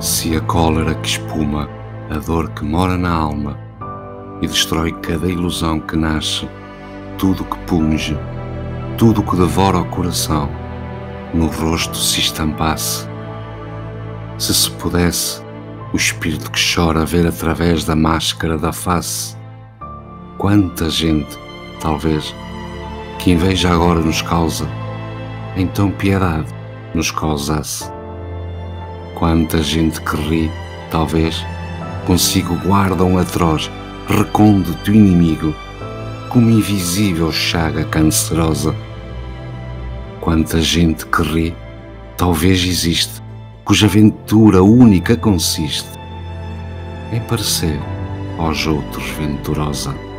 se a cólera que espuma, a dor que mora na alma e destrói cada ilusão que nasce, tudo que punge, tudo que devora o coração, no rosto se estampasse. Se se pudesse, o espírito que chora ver através da máscara da face, quanta gente, talvez, que inveja agora nos causa, então piedade nos causasse. Quanta gente que ri, talvez, consigo guarda um atroz recôndito inimigo, como invisível chaga cancerosa. Quanta gente que ri, talvez existe, cuja aventura única consiste em parecer aos outros venturosa.